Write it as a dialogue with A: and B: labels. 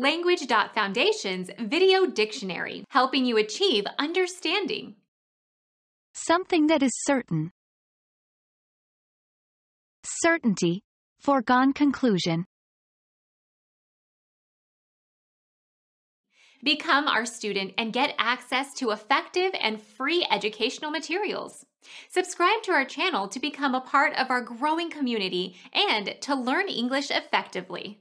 A: Language.Foundation's Video Dictionary, helping you achieve
B: understanding. Something that is certain. Certainty, foregone conclusion. Become our student and get access to
C: effective and free educational materials. Subscribe to our channel to become a
B: part of our growing community and to learn English effectively.